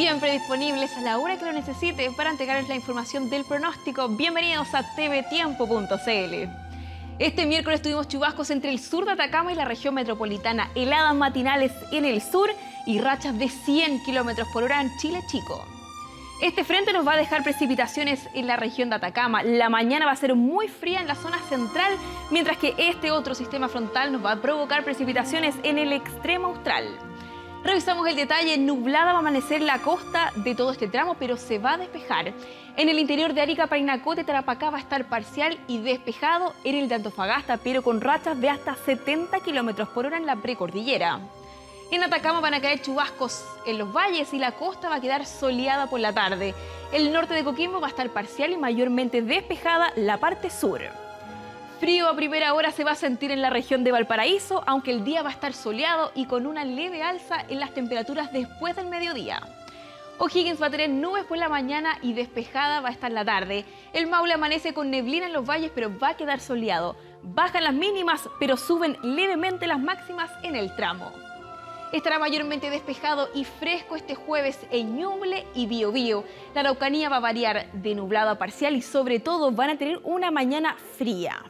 siempre disponibles a la hora que lo necesite para entregarles la información del pronóstico. Bienvenidos a tvtiempo.cl. Este miércoles tuvimos chubascos entre el sur de Atacama y la región metropolitana, heladas matinales en el sur y rachas de 100 kilómetros por hora en Chile Chico. Este frente nos va a dejar precipitaciones en la región de Atacama. La mañana va a ser muy fría en la zona central, mientras que este otro sistema frontal nos va a provocar precipitaciones en el extremo austral. Revisamos el detalle, nublada va a amanecer la costa de todo este tramo, pero se va a despejar. En el interior de Arica, Painacote, Tarapacá va a estar parcial y despejado en el de Antofagasta, pero con rachas de hasta 70 kilómetros por hora en la precordillera. En Atacama van a caer chubascos en los valles y la costa va a quedar soleada por la tarde. El norte de Coquimbo va a estar parcial y mayormente despejada la parte sur. Frío a primera hora se va a sentir en la región de Valparaíso, aunque el día va a estar soleado y con una leve alza en las temperaturas después del mediodía. O'Higgins va a tener nubes por la mañana y despejada va a estar la tarde. El Maule amanece con neblina en los valles, pero va a quedar soleado. Bajan las mínimas, pero suben levemente las máximas en el tramo. Estará mayormente despejado y fresco este jueves en Ñuble y Biobío. La Araucanía va a variar de nublado a parcial y sobre todo van a tener una mañana fría.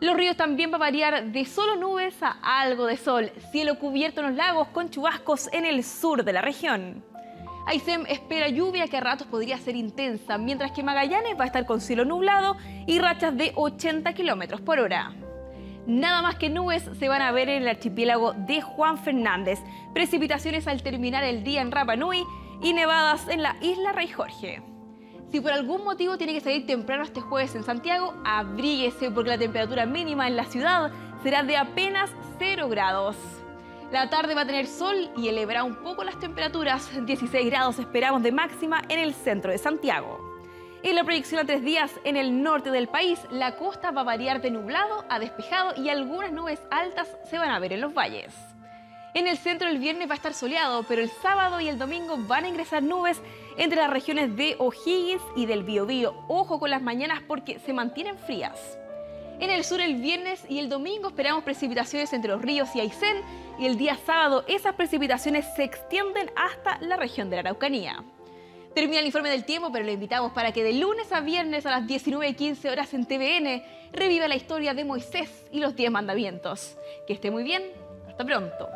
Los ríos también va a variar de solo nubes a algo de sol, cielo cubierto en los lagos con chubascos en el sur de la región. Aysem espera lluvia que a ratos podría ser intensa, mientras que Magallanes va a estar con cielo nublado y rachas de 80 kilómetros por hora. Nada más que nubes se van a ver en el archipiélago de Juan Fernández, precipitaciones al terminar el día en Rapa Nui y nevadas en la isla Rey Jorge. Si por algún motivo tiene que salir temprano este jueves en Santiago, abríguese porque la temperatura mínima en la ciudad será de apenas 0 grados. La tarde va a tener sol y elevará un poco las temperaturas. 16 grados esperamos de máxima en el centro de Santiago. En la proyección a tres días en el norte del país, la costa va a variar de nublado a despejado y algunas nubes altas se van a ver en los valles. En el centro el viernes va a estar soleado, pero el sábado y el domingo van a ingresar nubes entre las regiones de O'Higgins y del Biobío. Ojo con las mañanas porque se mantienen frías. En el sur el viernes y el domingo esperamos precipitaciones entre los ríos y Aysén y el día sábado esas precipitaciones se extienden hasta la región de la Araucanía. Termina el informe del tiempo, pero lo invitamos para que de lunes a viernes a las 19.15 horas en TVN reviva la historia de Moisés y los 10 mandamientos. Que esté muy bien, hasta pronto.